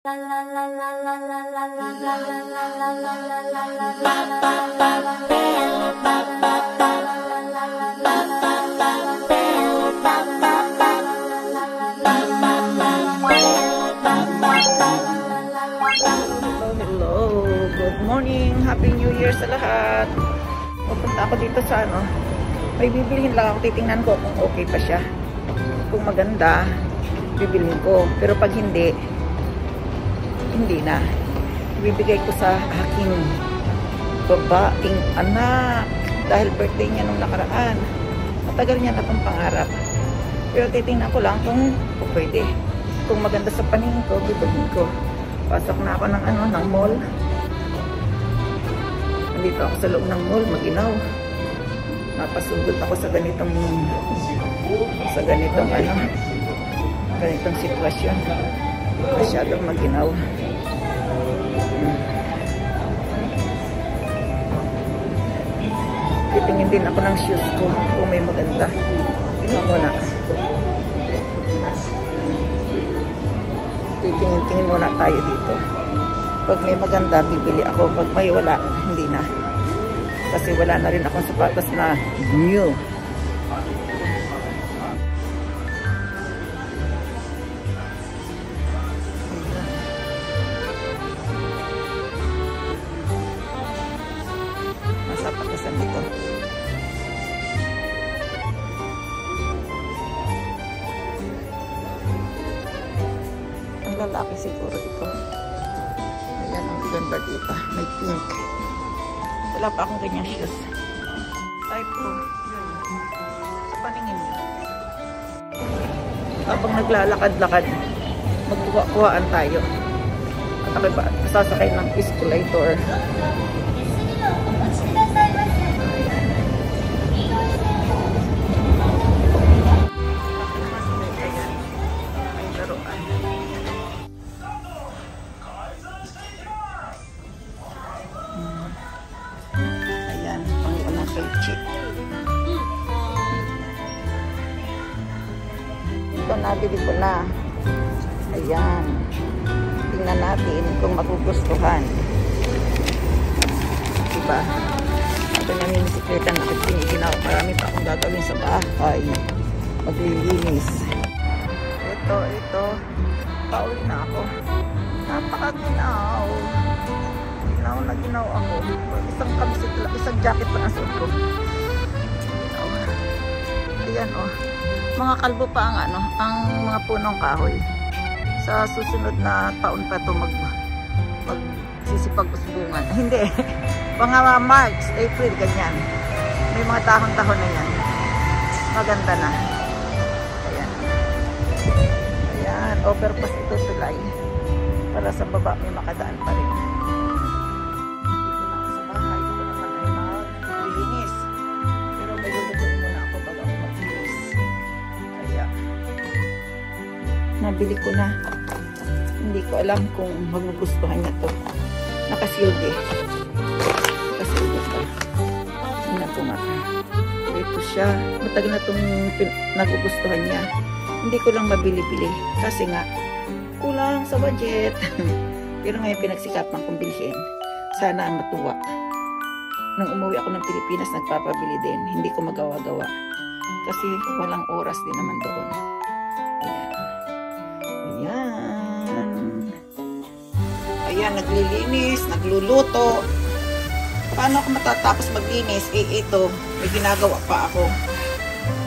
Hello, hello. Good morning. Happy New Year sa lahat. Pupunta ako dito sa ano. May bibilihin lang ako. Titingnan ko kung okay pa siya. Kung maganda, bibilhin ko. Pero pag hindi, hindi na. Ibibigay ko sa aking babaeng anak. Dahil birthday niya nung nakaraan. Matagal niya na itong pangarap. Pero titingnan ko lang kung, kung pwede. Kung maganda sa paningin ko, bibilhin ko. Pasok na ako ng ano, ng mall. Nandito ako sa loob ng mall, maginaw. Napasugod ako sa ganitong sa ganitong ano ganitong sitwasyon. Masyadong maginaw. Titingin din ako ng shoes ko kung may maganda. Mo na. titingin-tingin muna tayo dito. Pag may maganda, bibili ako. Pag may wala, hindi na. Kasi wala na rin akong sapatos na new. Lalaki siguro ito. Ayan, ang ganda dito. May pink. Wala pa akong ganyang shoes. Type ko. Sa paningin mo. Habang naglalakad-lakad, magkuha-kuhaan tayo. At ako ba, sasakay ng escalator. Ayan. Tingnan natin kung magugustuhan. Diba? Ito na yung bisikleta na piniginaw. Marami pa akong gagawin sa bahay. Maglilinis. Ito, ito. Pauwi na ako. Napakaginaw. Ginaw na ginaw ako. Isang kamisit lang, isang jacket pa ang suot ko. Ayan oh. Mga kalbo pa ang ano, ang mga punong kahoy. Sa susunod na taon pa to mag mag sisipag-usbungan. Hindi. Mga March, April, ganyan. May mga tahon-tahon na yan. Maganda na. Ayan. Ayan. Overpass ito tulay. Para sa baba may makadaan pa rin. Nabili ko na. Hindi ko alam kung magugustuhan niya to. Nakasilde. Nakasilde pa. Tingnan ko nga. Ito siya. Matagal na itong nagugustuhan niya. Hindi ko lang mabili-bili. Kasi nga, kulang sa budget. Pero ngayon pinagsikapan kong bilhin. Sana matuwa. Nung umuwi ako ng Pilipinas, nagpapabili din. Hindi ko magawa-gawa. Kasi walang oras din naman doon. Ayan, naglilinis, nagluluto. Paano ako matatapos maglinis? Eh, ito, may ginagawa pa ako.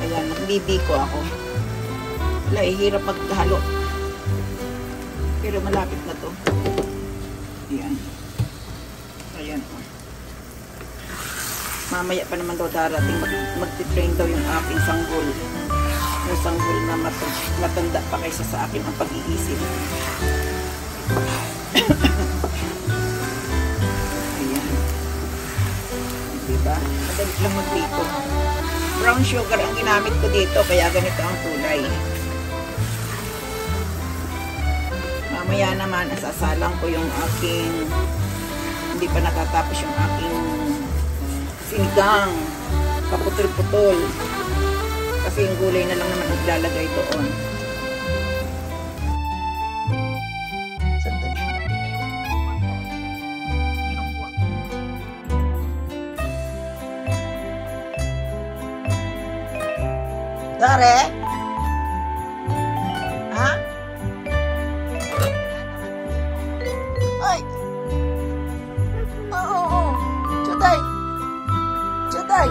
Ayan, nagbibi ko ako. Wala, eh, hirap maghalo. Pero malapit na to. Ayan. Ayan. oh. Mamaya pa naman daw darating mag magti-train daw yung aking sanggol. Yung sanggol na mat matanda pa kaysa sa akin ang pag-iisip. Diba? Madali lang magdito. Brown sugar ang ginamit ko dito kaya ganito ang kulay. Mamaya naman, asasalang ko yung aking hindi pa natatapos yung aking sinigang kaputol-putol kasi yung gulay na lang naman ang ilalagay doon Dare? Ha? Ay! Oo, oo. Chuday! Chuday!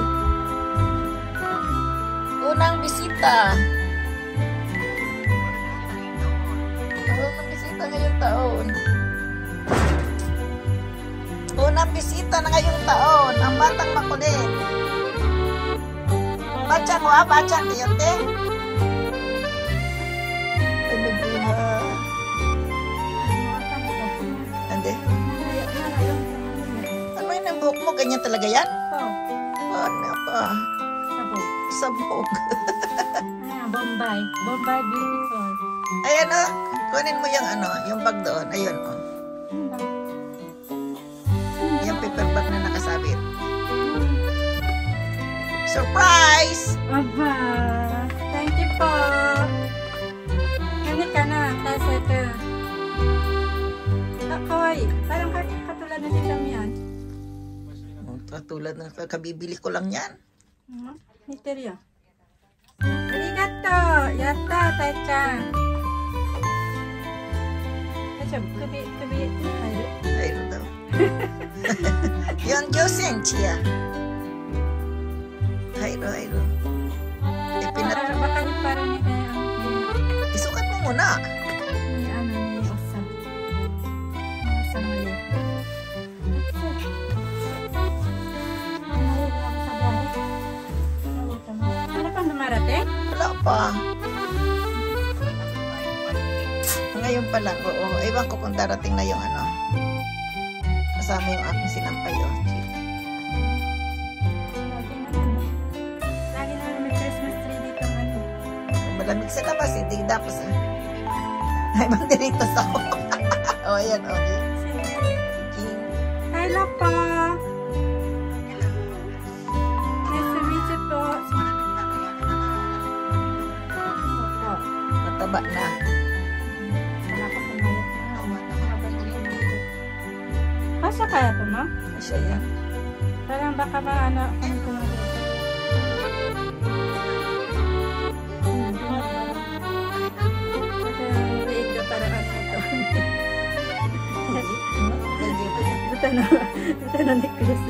Unang bisita. Unang bisita ngayong taon. Unang bisita na ngayong taon. Ang batang makulit. Bacang wa, bacang yun, te. Ano buha? Ande? Ano yun ang buhok mo? Ganyan talaga yan? Ano pa? Sabog. Bombay. Bombay beautiful. Ayan o. Kunin mo yung ano, yung bag doon. Ayun o. Yung paper bag na Surprise! Aba, thank you po. Ano ka na, tasa ka. Ah, kawaii. Parang kat- katulad na si Damian. Oh, Katulad na kabibili ko lang yan. Hmm? Niterio. Arigato! Yatta, Tai-chan. Daijoubu, kubi, kubi, hairu. Ayun daw. Yon 10 cm Ayun, ayun. Eh, pinat... Baka, baka ni parang ni, eh, ano, ni, Isukat mo muna. ni, ano, ni Osan. Ni Osan ulit. Ano pang dumarating? Wala pa. Ngayon pa lang, oo. Ewan ko kung darating na yung ano. Kasama yung aking sinampay oh. Malamig sa labas, hindi dapat sa... Ay, mandiritos ako. o, ayan, o. di. Sige. Hi, Lapa! Nice to meet you po. Mataba na. Kasya kaya to, ma? Siya yan. Parang baka maano kami pa yan. Buta na, buta na necklace.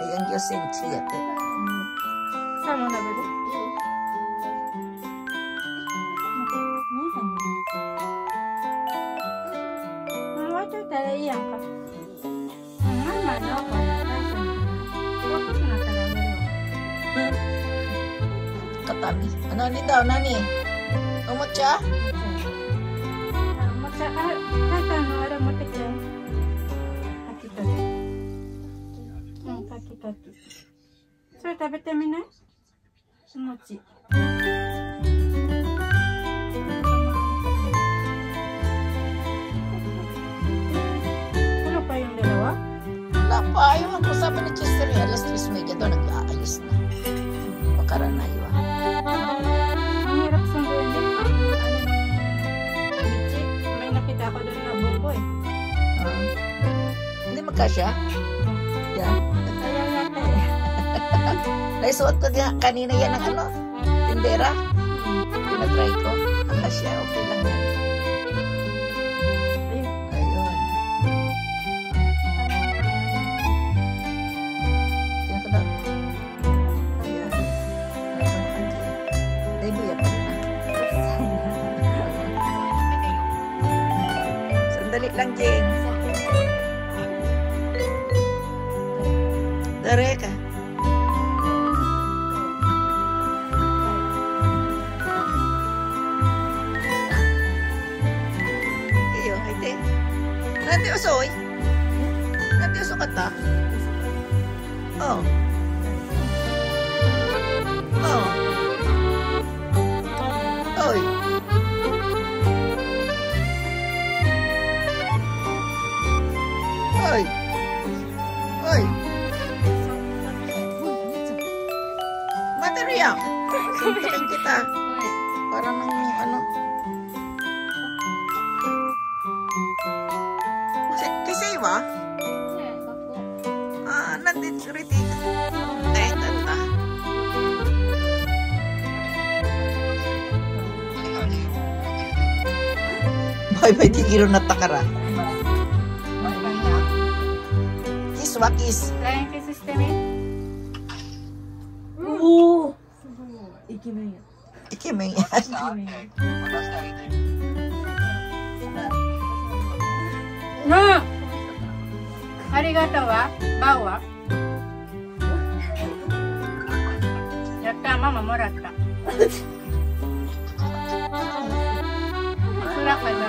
Ayan, Yosin Chia. Eh. Sama na ba ito? Mama, ito talaga iyan ka. Mama, no, ako. Bakit na talaga? Katami. Ano ni daw, nani? Umot siya? Masa, 食べてみないお餅。Ano pa yung dalawa? Wala pa. Ayaw ko sabi ni Chester. eh, Alas 3 media daw nag-aayos na. Pakaran na yun. Ang hirap sunduin din. Ang ano ng Michi. May nakita ko doon na bonggo eh. Ah. Hindi magkasya? Naisuot ko din kanina yan ng ano? Tindera. Pinatry ko. Akasya. Okay Nanti usoy. Nanti uso ka ta. Oh. Oh. Oy. Oy. Oy. Material. Suntukin kita. Para nang ano. security. Ay, tanta. Bye-bye, tigiro na takara. Kiss wa, kiss. Try and kiss system eh. Oo! Ikimen yan. Ikimen yan. Ikimen yan. ありがとうは、バウはママもらった。Wala ka na.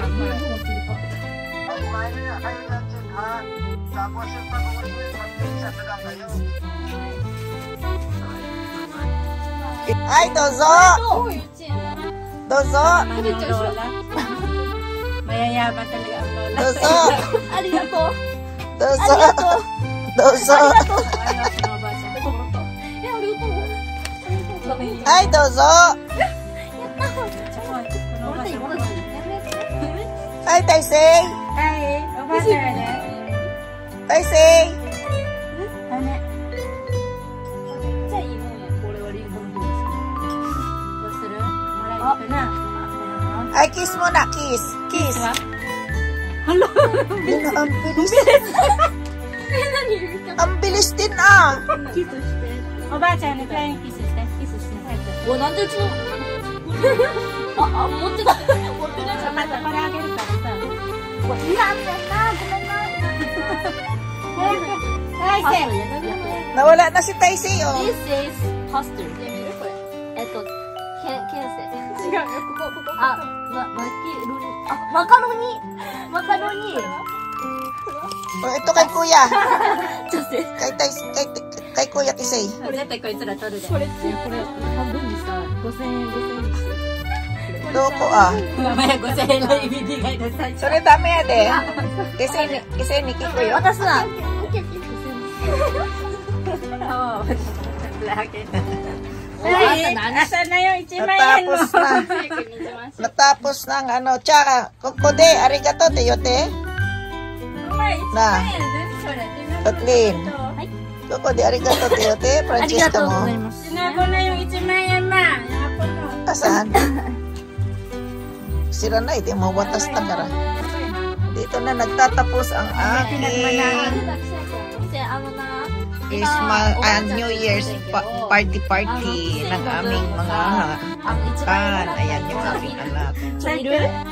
Ay, dozo! そう幼稚園 Dozo! Mama ng lola. Mayayaman talaga ang lola. Dozo! ありがと ごめん Ay, dozo! このおばあちゃんも。やめて Ay, Taisei! はい、おばあちゃんやね。 Taisei! だね。じゃあいいもんやこれはリンゴの方どうするもらいに行くな。 Ay, kiss mo na, kiss. Kiss. ハロ Yun, ang bilis. 何言う Ang bilis din ah. キスして。おばあちゃんにフライングキスして。キスして。 おなんでうちの？ああ持ってた。持ってないじゃんまたこれあげるからさ。なんでなごめんなはい、パスせタやだやだ Nawala na si Taisei oh. This is れ。えっとけんけんせ違うよ、ここ、ここ。あまマキロニあマカロニ。マカロニ。Oh, ito kay Kuya. ちょっと Kay, Taisei, kay, kay Kuya Kisei. 絶対こいつら取るで。これこれ半分にさ5000円5000円にして Loko ah. mamaya5000円のibibigay na sa So, rin dami yan eh. Kisei ni, kisei ni Kikuyo. 私は Oo. Laki. Ay, Ay, asan na yung ichimayan mo? Natapos na. Natapos na ang ano. Tsaka, kukude, arigato, teyote. Umay, Na. ichimayan どこでありがとうって言うて、プランチェスカも。Sinago na yung 1万円な、yung apo mo. Asan? Sira na, hindi mo watas na kara. Dito na nagtatapos ang aking Christmas and New Year's party party ng aming mga angkan. Ayan yung aming anak. Arigato.